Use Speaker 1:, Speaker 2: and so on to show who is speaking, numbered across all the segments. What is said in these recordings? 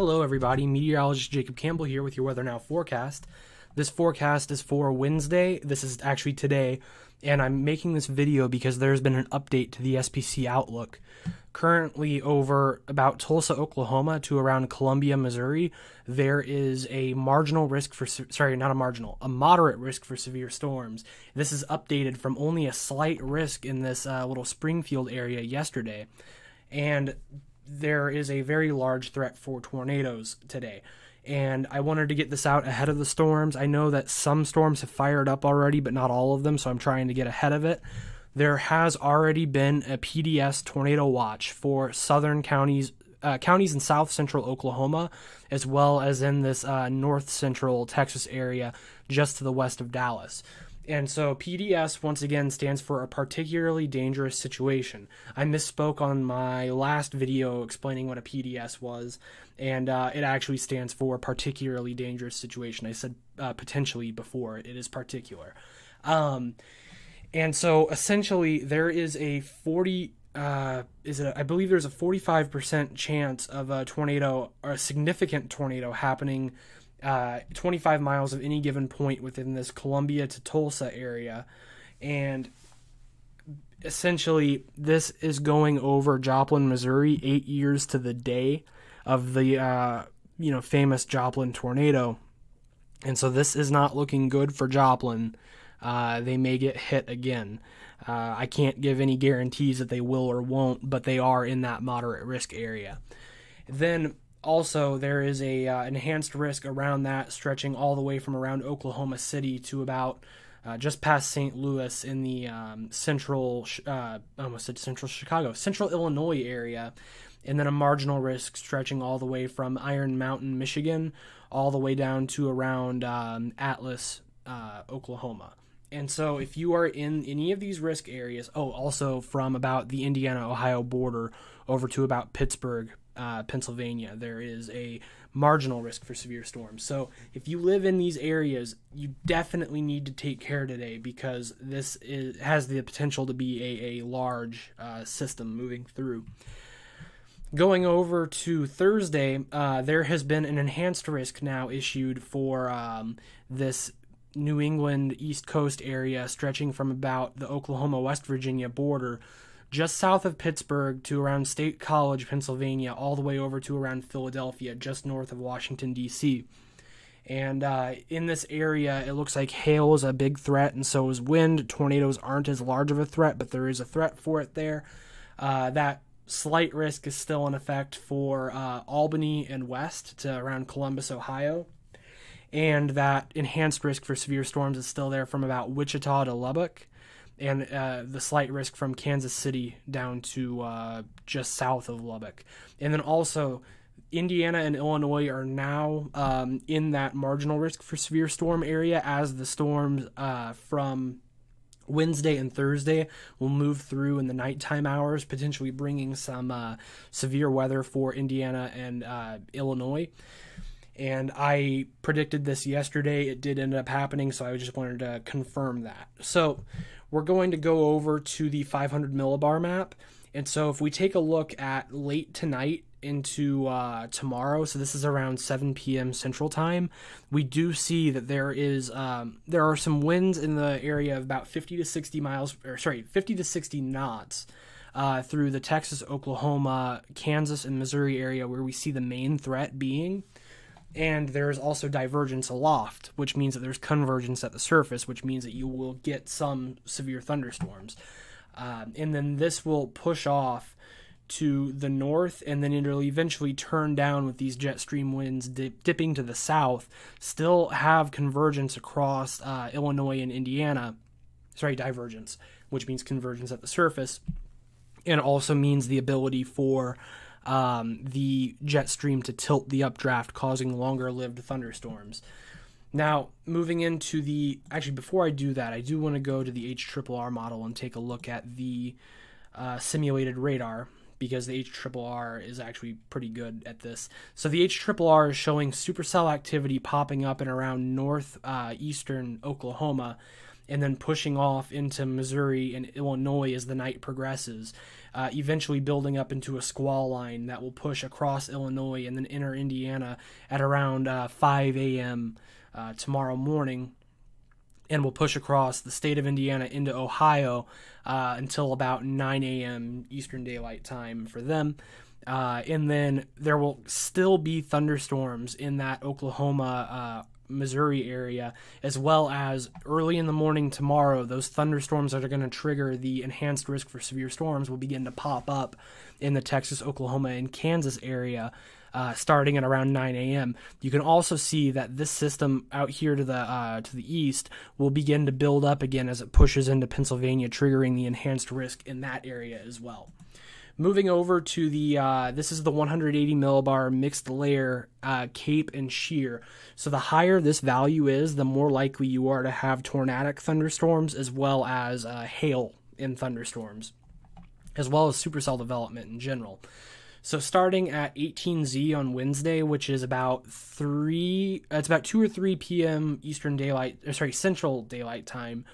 Speaker 1: Hello, everybody. Meteorologist Jacob Campbell here with your Weather Now forecast. This forecast is for Wednesday. This is actually today, and I'm making this video because there's been an update to the SPC outlook. Currently, over about Tulsa, Oklahoma to around Columbia, Missouri, there is a marginal risk for, sorry, not a marginal, a moderate risk for severe storms. This is updated from only a slight risk in this uh, little Springfield area yesterday. And there is a very large threat for tornadoes today. And I wanted to get this out ahead of the storms. I know that some storms have fired up already, but not all of them, so I'm trying to get ahead of it. There has already been a PDS tornado watch for southern counties, uh, counties in south central Oklahoma, as well as in this uh, north central Texas area just to the west of Dallas. And so PDS once again stands for a particularly dangerous situation. I misspoke on my last video explaining what a PDS was, and uh, it actually stands for particularly dangerous situation. I said uh, potentially before, it is particular. Um, and so essentially, there is a 40 uh, is it? I believe there's a 45% chance of a tornado or a significant tornado happening uh, 25 miles of any given point within this Columbia to Tulsa area. And essentially, this is going over Joplin, Missouri, eight years to the day of the uh, you know famous Joplin tornado. And so this is not looking good for Joplin. Uh, they may get hit again. Uh, I can't give any guarantees that they will or won't, but they are in that moderate risk area. Then also there is a uh, enhanced risk around that stretching all the way from around Oklahoma City to about uh, just past St. Louis in the um, central, uh, almost said central Chicago, central Illinois area, and then a marginal risk stretching all the way from Iron Mountain, Michigan, all the way down to around um, Altus, uh, Oklahoma. And so, if you are in any of these risk areas, oh, also from about the Indiana Ohio border over to about Pittsburgh, uh, Pennsylvania, there is a marginal risk for severe storms. So if you live in these areas, you definitely need to take care today because this is, has the potential to be a, a large uh, system moving through. Going over to Thursday, uh, there has been an enhanced risk now issued for um, this New England East Coast area stretching from about the Oklahoma West Virginia border just south of Pittsburgh to around State College, Pennsylvania, all the way over to around Philadelphia, just north of Washington, D.C. And uh, in this area, it looks like hail is a big threat, and so is wind. Tornadoes aren't as large of a threat, but there is a threat for it there. Uh, that slight risk is still in effect for uh, Albany and west to around Columbus, Ohio. And that enhanced risk for severe storms is still there from about Wichita to Lubbock and uh, the slight risk from Kansas City down to uh, just south of Lubbock. And then also, Indiana and Illinois are now um, in that marginal risk for severe storm area as the storms uh, from Wednesday and Thursday will move through in the nighttime hours, potentially bringing some uh, severe weather for Indiana and uh, Illinois and I predicted this yesterday. It did end up happening, so I just wanted to confirm that. So, we're going to go over to the 500 millibar map. And so if we take a look at late tonight into uh, tomorrow, so this is around 7 p.m. Central Time, we do see that there is um, there are some winds in the area of about 50 to 60 miles, or sorry, 50 to 60 knots. Uh, through the Texas, Oklahoma, Kansas, and Missouri area where we see the main threat being and there's also divergence aloft, which means that there's convergence at the surface, which means that you will get some severe thunderstorms. Um, and then this will push off to the north, and then it'll eventually turn down with these jet stream winds dip, dipping to the south, still have convergence across uh, Illinois and Indiana. Sorry, divergence, which means convergence at the surface, and also means the ability for um, the jet stream to tilt the updraft, causing longer lived thunderstorms. Now, moving into the actually, before I do that, I do want to go to the HRRR model and take a look at the uh, simulated radar because the HRRR is actually pretty good at this. So the HRRR is showing supercell activity popping up in around northeastern uh, Oklahoma and then pushing off into Missouri and Illinois as the night progresses, uh, eventually building up into a squall line that will push across Illinois and then enter Indiana at around uh, 5 a.m. Uh, tomorrow morning and will push across the state of Indiana into Ohio uh, until about 9 a.m. Eastern Daylight Time for them. Uh, and then there will still be thunderstorms in that Oklahoma, uh, Missouri area, as well as early in the morning tomorrow, those thunderstorms that are going to trigger the enhanced risk for severe storms will begin to pop up in the Texas, Oklahoma, and Kansas area uh, starting at around 9 a.m. You can also see that this system out here to the uh, to the east will begin to build up again as it pushes into Pennsylvania, triggering the enhanced risk in that area as well. Moving over to the, uh, this is the 180 millibar mixed layer uh, cape and shear. So the higher this value is, the more likely you are to have tornadic thunderstorms as well as uh, hail in thunderstorms, as well as supercell development in general. So starting at 18Z on Wednesday, which is about three, it's about two or three p.m. Eastern Daylight, or sorry, Central Daylight Time.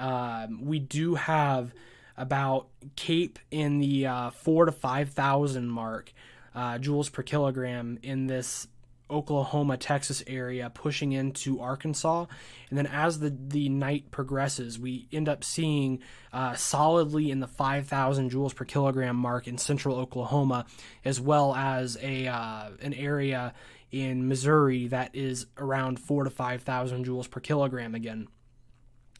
Speaker 1: Um, we do have about Cape in the uh, four to five thousand mark uh, joules per kilogram in this Oklahoma, Texas area, pushing into Arkansas. And then as the, the night progresses, we end up seeing uh, solidly in the 5,000 joules per kilogram mark in central Oklahoma, as well as a uh, an area in Missouri that is around 4 to 5,000 joules per kilogram again.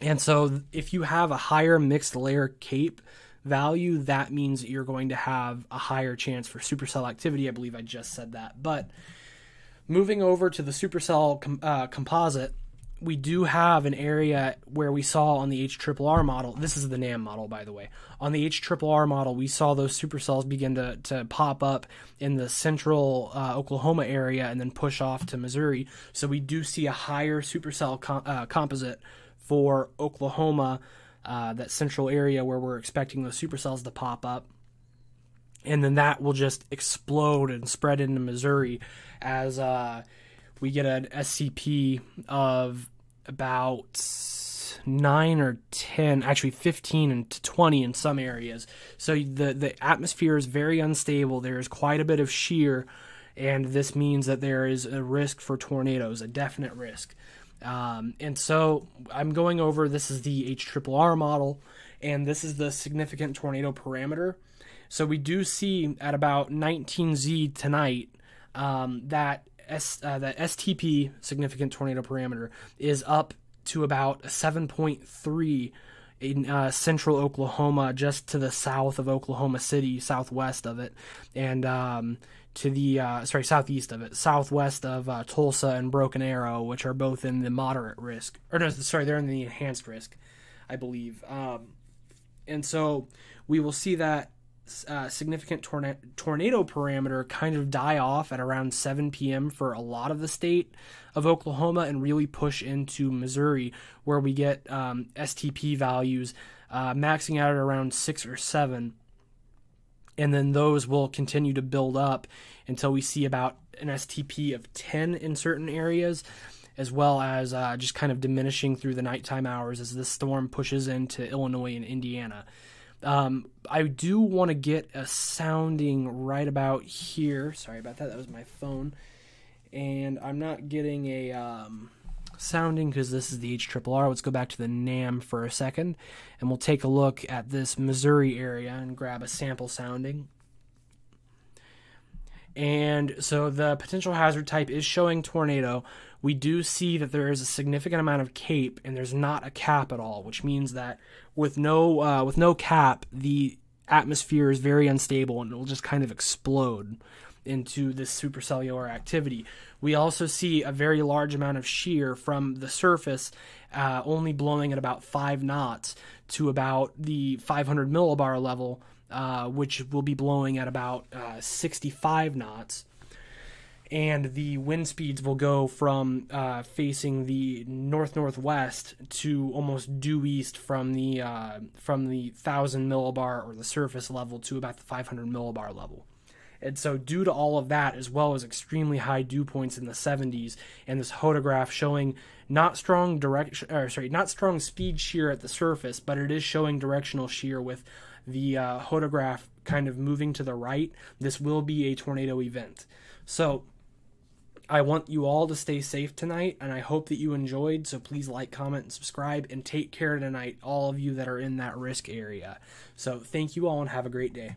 Speaker 1: And so if you have a higher mixed layer cape, value, that means that you're going to have a higher chance for supercell activity. I believe I just said that. But Moving over to the supercell com- uh, composite, we do have an area where we saw on the HRRR model. This is the NAM model, by the way. On the HRRR model, we saw those supercells begin to, to pop up in the central uh, Oklahoma area and then push off to Missouri. So we do see a higher supercell com- uh, composite for Oklahoma, uh, that central area where we're expecting those supercells to pop up and then that will just explode and spread into Missouri as uh, we get an SCP of about nine or ten, actually fifteen and twenty in some areas. So the the atmosphere is very unstable. There is quite a bit of shear, and this means that there is a risk for tornadoes, a definite risk. Um, and so I'm going over. This is the HRRR model, and this is the significant tornado parameter. So we do see at about 19Z tonight um, that S, uh, that STP significant tornado parameter is up to about 7.3 in uh, central Oklahoma, just to the south of Oklahoma City, southwest of it, and um, to the uh, sorry southeast of it, southwest of uh, Tulsa and Broken Arrow, which are both in the moderate risk, or no, sorry, they're in the enhanced risk, I believe. Um, and so we will see that uh, significant torna- tornado parameter kind of die off at around 7 p.m. for a lot of the state of Oklahoma and really push into Missouri, where we get um, STP values uh, maxing out at around 6 or 7. And then those will continue to build up until we see about an STP of 10 in certain areas, as well as uh, just kind of diminishing through the nighttime hours as the storm pushes into Illinois and Indiana. Um, I do want to get a sounding right about here. Sorry about that. That was my phone. And I'm not getting a um, sounding because this is the HRRR. Let's go back to the NAM for a second. And we'll take a look at this Missouri area and grab a sample sounding. And so the potential hazard type is showing tornado. We do see that there is a significant amount of cape and there's not a cap at all, which means that with no uh, with no cap, the atmosphere is very unstable and it will just kind of explode into this supercellular activity. We also see a very large amount of shear from the surface, uh, only blowing at about five knots to about the 500 millibar level uh, which will be blowing at about uh, 65 knots. And the wind speeds will go from uh, facing the north northwest to almost due east from the uh, from the thousand millibar or the surface level to about the 500 millibar level. And so, due to all of that, as well as extremely high dew points in the 70s, and this hodograph showing not strong direction, or sorry, not strong speed shear at the surface, but it is showing directional shear with the uh, hodograph kind of moving to the right. This will be a tornado event. So, I want you all to stay safe tonight, and I hope that you enjoyed. So please like, comment, and subscribe, and take care tonight, all of you that are in that risk area. So thank you all, and have a great day.